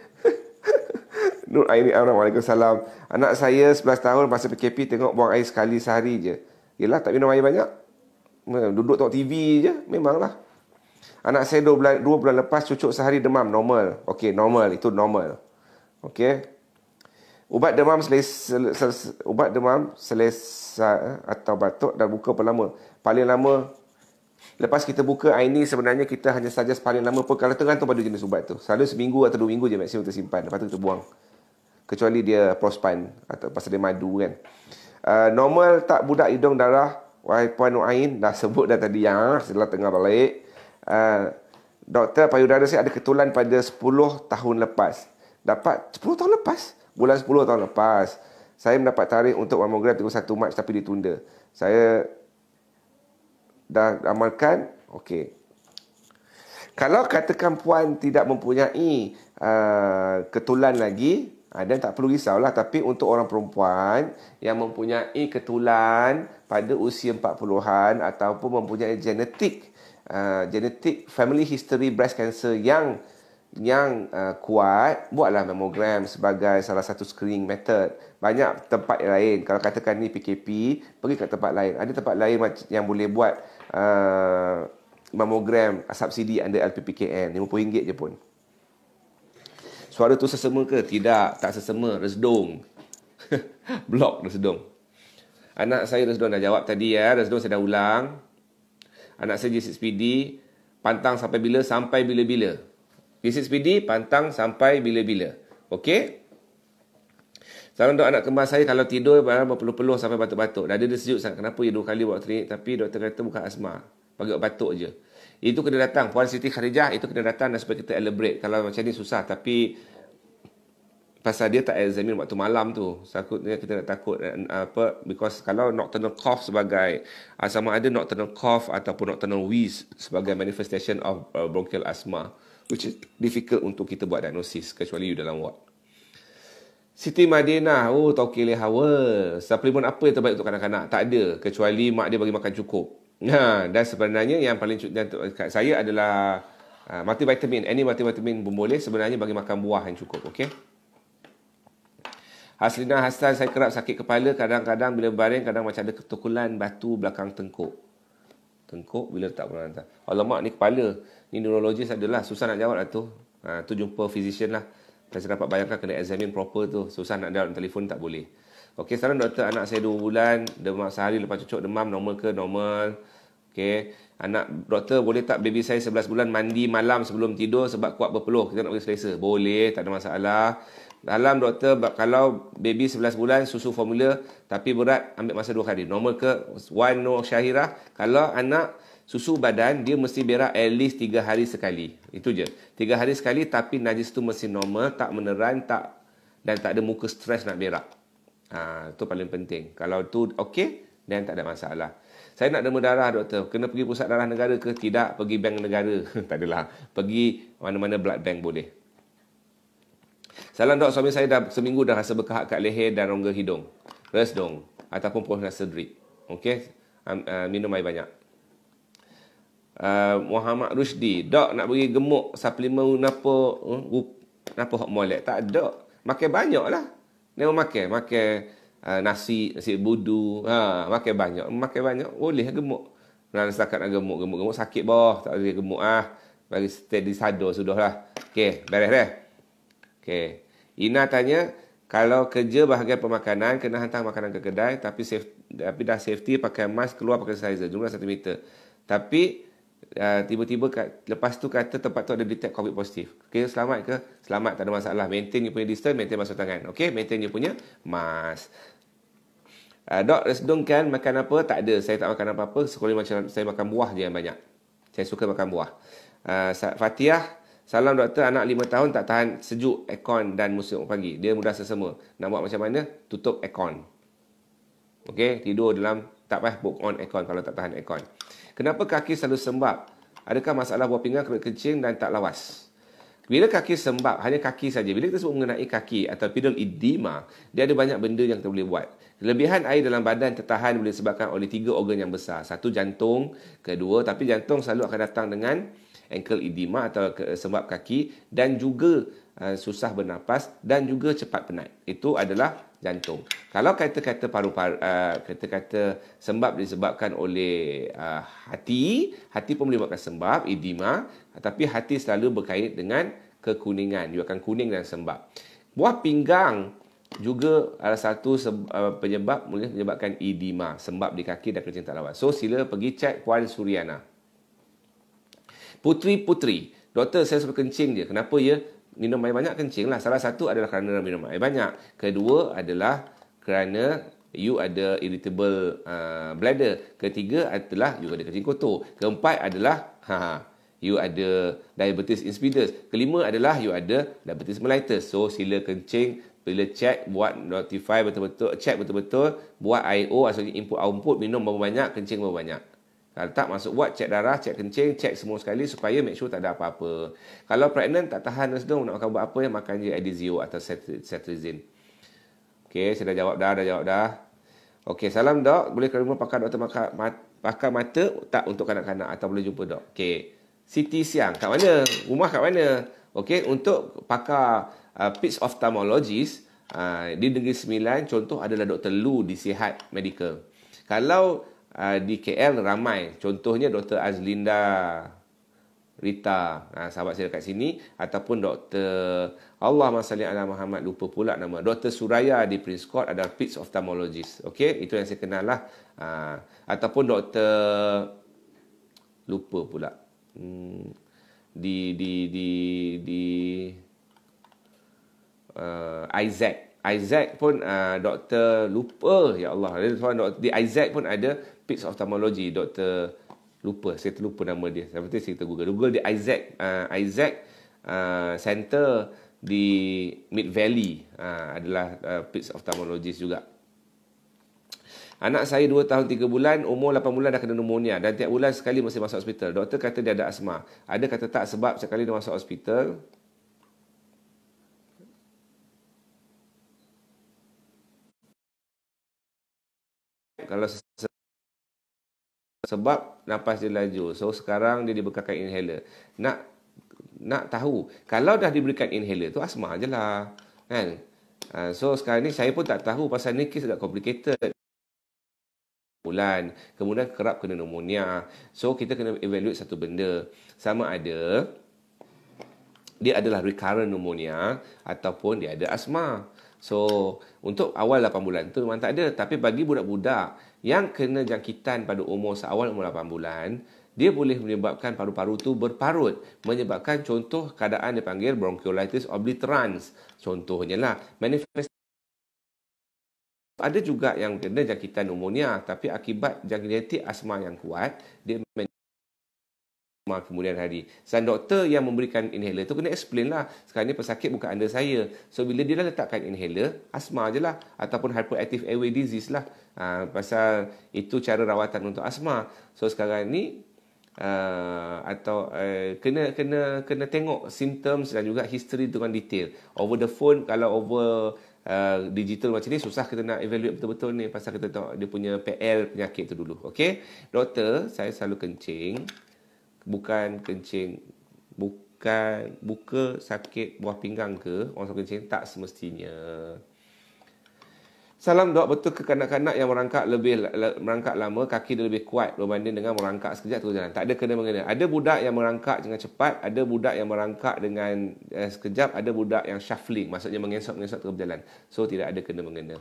Nur Aini Waalaikumsalam. Anak saya 11 tahun masa PKP tengok buang air sekali sehari je. Yelah tak minum air banyak. Duduk tengok TV je. Memanglah. Anak saya 2 bulan, 2 bulan lepas cucuk sehari demam. Normal. Okey, normal. Itu normal. Okey. Ubat demam selesa, selesa, ubat demam selesa atau batuk dah buka lama? Paling lama Lepas kita buka air ni sebenarnya kita hanya saja paling lama pun kalau tergantung pada jenis ubat tu. Selalu seminggu atau dua minggu je maksimum tersimpan. Lepas tu kita buang. Kecuali dia prospan atau pasal dia madu kan. Uh, normal tak budak hidung darah Wahai Puan Nu'ain Dah sebut dah tadi yang Setelah tengah balik uh, Doktor payudara saya ada ketulan pada 10 tahun lepas Dapat 10 tahun lepas Bulan 10 tahun lepas Saya mendapat tarikh untuk mamogram 31 Mac Tapi ditunda Saya Dah amalkan Okey Kalau katakan Puan tidak mempunyai uh, Ketulan lagi Ha, dan tak perlu risaulah. Tapi untuk orang perempuan yang mempunyai ketulan pada usia 40-an ataupun mempunyai genetik uh, genetik family history breast cancer yang yang uh, kuat, buatlah mammogram sebagai salah satu screening method. Banyak tempat lain. Kalau katakan ni PKP, pergi ke tempat lain. Ada tempat lain yang boleh buat uh, mammogram subsidi under LPPKN. RM50 je pun. Suara tu sesama ke? Tidak, tak sesama. Resdung. Blok resdung. Anak saya resdung dah jawab tadi ya. Resdung saya dah ulang. Anak saya G6PD. Pantang sampai bila? Sampai bila-bila. G6PD, pantang sampai bila-bila. Okey? Salam untuk anak kembar saya kalau tidur berpeluh-peluh sampai batuk-batuk. Dah ada dia sejuk sangat. Kenapa ya dua kali buat klinik tapi doktor kata bukan asma. Bagi batuk je. Itu kena datang. Puan Siti Kharijah itu kena datang dan supaya kita elaborate. Kalau macam ni susah. Tapi pasal dia tak examine waktu malam tu. Takutnya kita nak takut apa because kalau nocturnal cough sebagai uh, sama ada nocturnal cough ataupun nocturnal wheeze sebagai manifestation of uh, bronchial asthma which is difficult untuk kita buat diagnosis kecuali you dalam ward. Siti Madinah, oh tokil hawa. Suplemen apa yang terbaik untuk kanak-kanak? Tak ada kecuali mak dia bagi makan cukup. Ha, dan sebenarnya yang paling dan kat saya adalah uh, multivitamin. Any multivitamin pun boleh. Sebenarnya bagi makan buah yang cukup. Okay? Haslina Hassan, saya kerap sakit kepala. Kadang-kadang bila baring, kadang macam ada ketukulan batu belakang tengkuk. Tengkuk bila tak pernah hantar. Alamak, ni kepala. Ni neurologis adalah. Susah nak jawab lah tu. Ha, tu jumpa physician lah. Saya dapat bayangkan kena examine proper tu. Susah nak jawab telefon tak boleh. Okey, sekarang doktor anak saya 2 bulan, demam sehari lepas cucuk demam normal ke normal? Okey, anak doktor boleh tak baby saya 11 bulan mandi malam sebelum tidur sebab kuat berpeluh, kita nak bagi selesa. Boleh, tak ada masalah. Dalam doktor kalau baby 11 bulan susu formula tapi berat ambil masa 2 hari. Normal ke? One no syahirah. Kalau anak susu badan dia mesti berak at least 3 hari sekali. Itu je. 3 hari sekali tapi najis tu mesti normal, tak meneran, tak dan tak ada muka stres nak berak. Ha, itu paling penting. Kalau tu okey, dan tak ada masalah. Saya nak demam darah, doktor. Kena pergi pusat darah negara ke? Tidak. Pergi bank negara. tak adalah. Pergi mana-mana blood bank boleh. Salam dok, suami saya dah seminggu dah rasa berkahak kat leher dan rongga hidung. Resdung. Ataupun pun rasa drip. Okey? Um, uh, minum air banyak. Uh, Muhammad Rushdi. Dok, nak bagi gemuk suplemen apa? Uh, apa hok molek? Tak ada. Makan banyak lah. Dia makan, makan uh, nasi, nasi budu, ha, makan banyak, makan banyak, boleh gemuk. Dan setakat nak gemuk, gemuk, gemuk sakit bawah, tak boleh gemuk ah. bagi steady sado sudah lah. Okey, beres dah. Okey. Ina tanya, kalau kerja bahagian pemakanan, kena hantar makanan ke kedai, tapi safe, tapi dah safety pakai mask, keluar pakai sanitizer, jumlah 1 meter. Tapi, uh, tiba-tiba kat, lepas tu kata tempat tu ada detect COVID positif. Okey, selamat ke? Selamat, tak ada masalah. Maintain you punya distance, maintain masuk tangan. Okey, maintain you punya mask. Uh, dok, resdung kan makan apa? Tak ada. Saya tak makan apa-apa. Sekolah macam saya makan buah je yang banyak. Saya suka makan buah. Uh, Fatihah, salam doktor. Anak 5 tahun tak tahan sejuk aircon dan musim pagi. Dia mudah sesama. Nak buat macam mana? Tutup aircon. Okey, tidur dalam tak payah book on aircon kalau tak tahan aircon. Kenapa kaki selalu sembab? Adakah masalah buah pinggang, kerut kencing dan tak lawas? Bila kaki sembab, hanya kaki saja. Bila kita sebut mengenai kaki atau pedal edema, dia ada banyak benda yang kita boleh buat. Kelebihan air dalam badan tertahan boleh disebabkan oleh tiga organ yang besar. Satu jantung, kedua tapi jantung selalu akan datang dengan ankle edema atau sebab kaki dan juga uh, susah bernafas dan juga cepat penat. Itu adalah jantung. Kalau kata-kata paru-paru uh, kata-kata sembab disebabkan oleh uh, hati, hati pun boleh buatkan sembab, edema, tapi hati selalu berkait dengan kekuningan, dia akan kuning dan sembab. Buah pinggang juga ada satu uh, penyebab boleh menyebabkan edema, sembab di kaki dan kencing tak lawas. So sila pergi cek Puan Suriana. Putri-putri, doktor saya suruh kencing je. Kenapa ya? Minum air banyak kencing lah. Salah satu adalah kerana minum air banyak. Kedua adalah kerana you ada irritable uh, bladder. Ketiga adalah you ada kencing kotor. Keempat adalah ha, ha you ada diabetes insipidus. Kelima adalah you ada diabetes mellitus. So sila kencing bila check buat notify betul-betul check betul-betul buat IO maksudnya input output minum berapa banyak kencing berapa banyak kalau tak masuk buat cek darah cek kencing cek semua sekali supaya make sure tak ada apa-apa kalau pregnant tak tahan sedang nak makan buat apa makan je Adizio atau Cetirizine Okey, saya dah jawab dah, dah jawab dah. Okey, salam dok. Boleh ke rumah pakar doktor maka, mat, pakar mata tak untuk kanak-kanak atau boleh jumpa dok? Okey. Siti Siang, kat mana? Rumah kat mana? Okey, untuk pakar uh, Pitch Ophthalmologist uh, di Negeri Sembilan contoh adalah Dr. Lu di Sihat Medical. Kalau uh, di KL ramai, contohnya Dr. Azlinda Rita, uh, sahabat saya dekat sini ataupun Dr. Allah Masalli ala Muhammad lupa pula nama. Dr. Suraya di Prince Court adalah Pitch Ophthalmologist. Okey, itu yang saya kenal lah. Uh, ataupun Dr. lupa pula. Hmm, di di di di uh, Isaac. Isaac pun uh, doktor lupa ya Allah. Di Isaac pun ada Pitts Ophthalmology doktor lupa saya terlupa nama dia. Seperti saya kita Google. Google di Isaac uh, Isaac uh, Center di Mid Valley uh, adalah uh, Pitts Ophthalmologist juga. Anak saya 2 tahun 3 bulan, umur 8 bulan dah kena pneumonia dan tiap bulan sekali mesti masuk hospital. Doktor kata dia ada asma. Ada kata tak sebab sekali dia masuk hospital, kalau sebab nafas dia laju. So sekarang dia dibekalkan inhaler. Nak nak tahu kalau dah diberikan inhaler tu asma je lah. Kan? Uh, so sekarang ni saya pun tak tahu pasal ni kes agak complicated. Bulan. Kemudian kerap kena pneumonia. So kita kena evaluate satu benda. Sama ada dia adalah recurrent pneumonia ataupun dia ada asma. So, untuk awal 8 bulan tu memang tak ada. Tapi bagi budak-budak yang kena jangkitan pada umur seawal umur 8 bulan, dia boleh menyebabkan paru-paru tu berparut. Menyebabkan contoh keadaan dipanggil bronchiolitis obliterans. Contohnya lah, manifest ada juga yang kena jangkitan pneumonia tapi akibat genetik asma yang kuat dia kemudian hari. Sang doktor yang memberikan inhaler tu kena explain lah. Sekarang ni pesakit bukan anda saya. So bila dia dah letakkan inhaler, asma je lah. Ataupun hyperactive airway disease lah. Ha, pasal itu cara rawatan untuk asma. So sekarang ni uh, atau uh, kena kena kena tengok symptoms dan juga history dengan detail. Over the phone kalau over uh, digital macam ni susah kita nak evaluate betul-betul ni pasal kita tengok dia punya PL penyakit tu dulu. Okey. Doktor, saya selalu kencing bukan kencing bukan buka sakit buah pinggang ke orang sakit kencing tak semestinya Salam dok betul ke kanak-kanak yang merangkak lebih merangkak lama kaki dia lebih kuat berbanding dengan merangkak sekejap terus jalan. Tak ada kena mengena. Ada budak yang merangkak dengan cepat, ada budak yang merangkak dengan eh, sekejap, ada budak yang shuffling maksudnya mengesok-mengesok terus berjalan. So tidak ada kena mengena.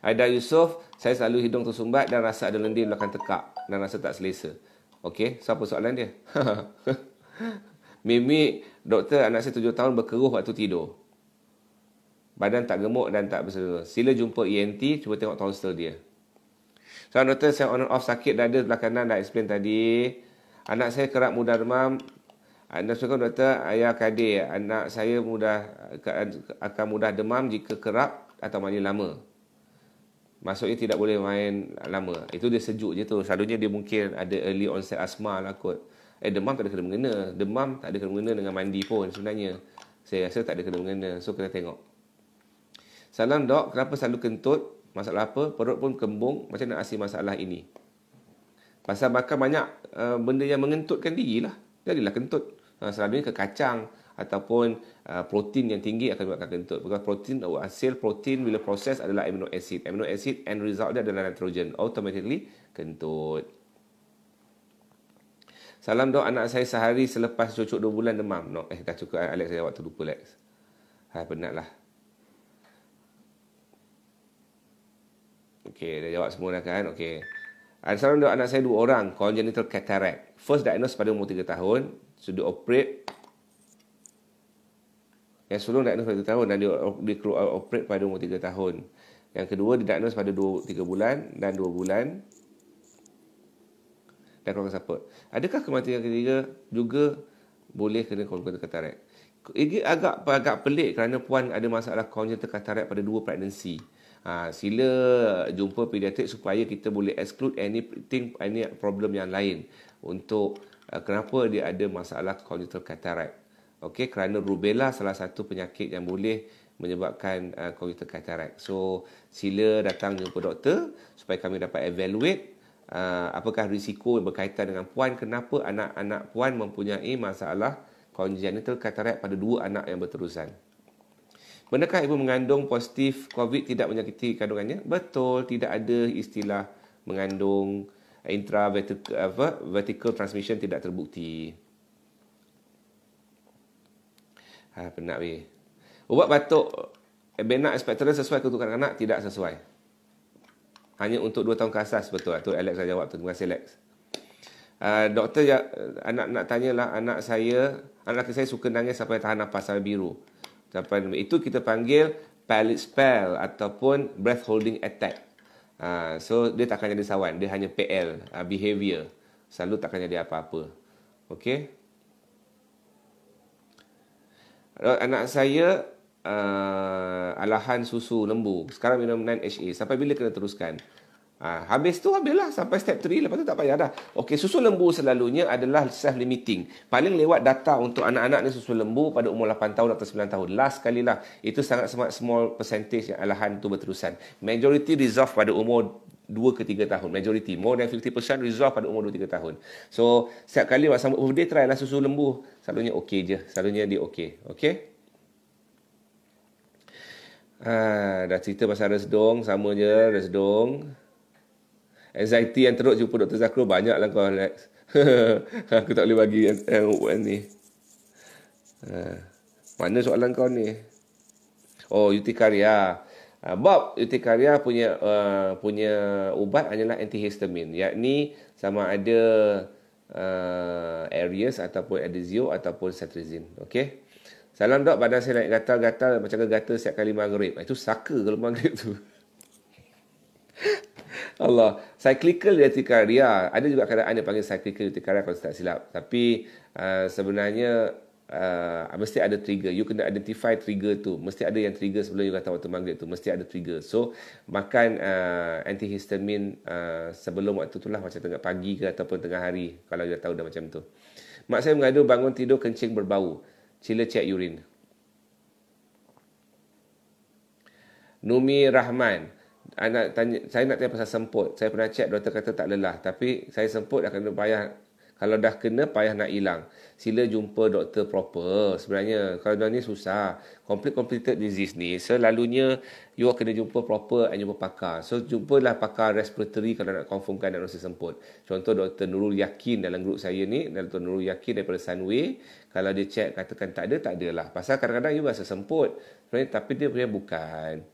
Aida Yusof, saya selalu hidung tersumbat dan rasa ada lendir belakang tekak dan rasa tak selesa. Okey, siapa soalan dia? Mimi, doktor anak saya tujuh tahun berkeruh waktu tidur. Badan tak gemuk dan tak berseluruh. Sila jumpa ENT, cuba tengok tonsil dia. So, doktor, saya on and off sakit dada sebelah kanan, dah explain tadi. Anak saya kerap mudah demam. Anda suka doktor, ayah kadir. Anak saya mudah akan mudah demam jika kerap atau mandi lama. Maksudnya tidak boleh main lama. Itu dia sejuk je tu. Selalunya dia mungkin ada early onset asma lah kot. Eh demam tak ada kena mengena. Demam tak ada kena mengena dengan mandi pun sebenarnya. Saya rasa tak ada kena mengena. So kena tengok. Salam dok, kenapa selalu kentut? Masalah apa? Perut pun kembung. Macam nak asing masalah ini? Pasal makan banyak uh, benda yang mengentutkan diri lah. Jadilah kentut. Uh, selalunya ke kacang ataupun uh, protein yang tinggi akan menyebabkan kentut. Because protein, hasil protein bila proses adalah amino acid. Amino acid and result dia adalah nitrogen. Automatically kentut. Salam dok, anak saya sehari selepas cucuk 2 bulan demam. No, eh dah cukup Alex saya waktu lupa Alex. Ha, penat lah. Okey, dah jawab semua dah kan? Okey. Ada seorang dua anak saya dua orang, congenital cataract. First diagnosed pada umur 3 tahun, sudah operate. Yang sebelum diagnosed pada 3 tahun dan dia, dia keluar operate pada umur 3 tahun. Yang kedua diagnosed pada 2 3 bulan dan 2 bulan. Dan keluar support. Adakah kematian ketiga juga boleh kena congenital cataract? Ini agak agak pelik kerana puan ada masalah congenital cataract pada dua pregnancy. Ha, sila jumpa pediatrik supaya kita boleh exclude anything any problem yang lain untuk uh, kenapa dia ada masalah congenital cataract. Okey, kerana rubella salah satu penyakit yang boleh menyebabkan uh, congenital cataract. So, sila datang jumpa doktor supaya kami dapat evaluate uh, apakah risiko berkaitan dengan puan kenapa anak-anak puan mempunyai masalah congenital cataract pada dua anak yang berterusan. Benarkah ibu mengandung positif COVID tidak menyakiti kandungannya? Betul, tidak ada istilah mengandung intravertical transmission tidak terbukti. Ha, penat weh. Ubat batuk benak expectorant sesuai keuntungan anak? Tidak sesuai. Hanya untuk 2 tahun ke atas, betul. Tu Alex dah jawab tu. Terima kasih Alex. Uh, doktor, ya, anak nak tanyalah anak saya, anak saya suka nangis sampai tahan nafas sampai biru. Sampai itu kita panggil palate spell ataupun breath holding attack. Uh, so dia tak akan jadi sawan, dia hanya PL, uh, ah, behavior. Selalu tak akan jadi apa-apa. Okey. Anak saya uh, alahan susu lembu. Sekarang minum 9HA. Sampai bila kena teruskan? Ha, habis tu habislah sampai step 3 lepas tu tak payah dah. Okey, susu lembu selalunya adalah self limiting. Paling lewat data untuk anak-anak ni susu lembu pada umur 8 tahun atau 9 tahun. Last kali lah. Itu sangat small percentage yang alahan tu berterusan. Majority resolve pada umur 2 ke 3 tahun. Majority. More than 50% resolve pada umur 2 3 tahun. So, setiap kali waktu sambut birthday try lah susu lembu. Selalunya okey je. Selalunya dia okey. Okey? Ha, dah cerita pasal resdung. Sama je resdung. Anxiety yang teruk jumpa Dr. Zakro banyak lah kau Alex. aku tak boleh bagi yang, yang, yang ni. Ha. Mana soalan kau ni? Oh, Utikaria. Uh, Bob, Utikaria punya uh, punya ubat hanyalah antihistamin. Yakni sama ada uh, Aries ataupun Adizio ataupun Cetrizine. Okay? Salam dok, badan saya naik gatal-gatal macam gatal setiap kali maghrib. Itu saka kalau maghrib tu. Allah. Cyclical urticaria. Ada juga keadaan yang panggil cyclical urticaria kalau tak silap. Tapi uh, sebenarnya uh, mesti ada trigger. You kena identify trigger tu. Mesti ada yang trigger sebelum you kata waktu maghrib tu. Mesti ada trigger. So, makan uh, antihistamine uh, sebelum waktu tu lah. Macam tengah pagi ke ataupun tengah hari. Kalau you dah tahu dah macam tu. Mak saya mengadu bangun tidur kencing berbau. Sila cek urine. Numi Rahman anak tanya saya nak tanya pasal semput. Saya pernah cek doktor kata tak lelah tapi saya semput akan payah Kalau dah kena, payah nak hilang. Sila jumpa doktor proper. Sebenarnya, kalau ni susah. Complete complicated disease ni, selalunya you kena jumpa proper and jumpa pakar. So, jumpalah pakar respiratory kalau nak confirmkan diagnosis semput. Contoh Dr. Nurul Yakin dalam grup saya ni, Dr. Nurul Yakin daripada Sunway. Kalau dia check, katakan tak ada, tak adalah. Pasal kadang-kadang you rasa semput. Tapi dia punya bukan.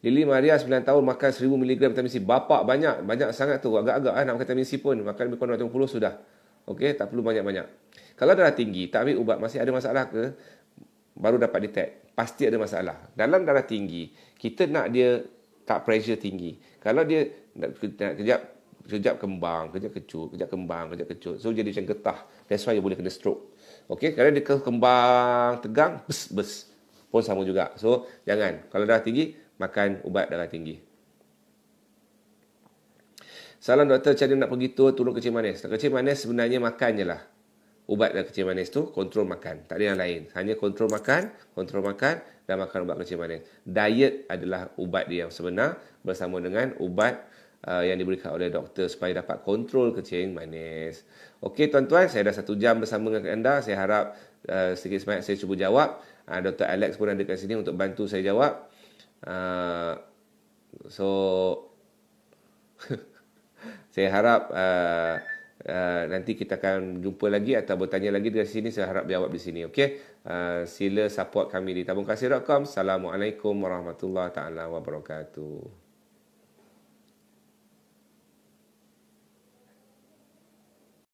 Lili Maria 9 tahun makan 1000 mg vitamin C. Bapak banyak, banyak sangat tu. Agak-agak eh, nak makan vitamin C pun. Makan lebih kurang 250 sudah. Okey, tak perlu banyak-banyak. Kalau darah tinggi, tak ambil ubat, masih ada masalah ke? Baru dapat detect. Pasti ada masalah. Dalam darah tinggi, kita nak dia tak pressure tinggi. Kalau dia nak, kejap, kejap kembang, kejap kecut, kejap kembang, kejap kecut. So, jadi macam getah. That's why dia boleh kena stroke. Okey, kalau dia kembang, tegang, bes, bes. Pun sama juga. So, jangan. Kalau darah tinggi, makan ubat darah tinggi. Salam doktor, macam nak pergi tur turun kecil manis. Kecil manis sebenarnya makan je lah. Ubat kecil manis tu kontrol makan. Tak ada yang lain. Hanya kontrol makan, kontrol makan dan makan ubat kecil manis. Diet adalah ubat dia yang sebenar bersama dengan ubat uh, yang diberikan oleh doktor supaya dapat kontrol kecil manis. Okey tuan-tuan, saya dah satu jam bersama dengan anda. Saya harap uh, sedikit sebanyak saya cuba jawab. Uh, Dr. Alex pun ada kat sini untuk bantu saya jawab. Uh, so saya harap uh, uh, nanti kita akan jumpa lagi atau bertanya lagi di sini. Saya harap jawab di sini okey? Uh, sila support kami di tabungkasih.com assalamualaikum warahmatullahi taala wabarakatuh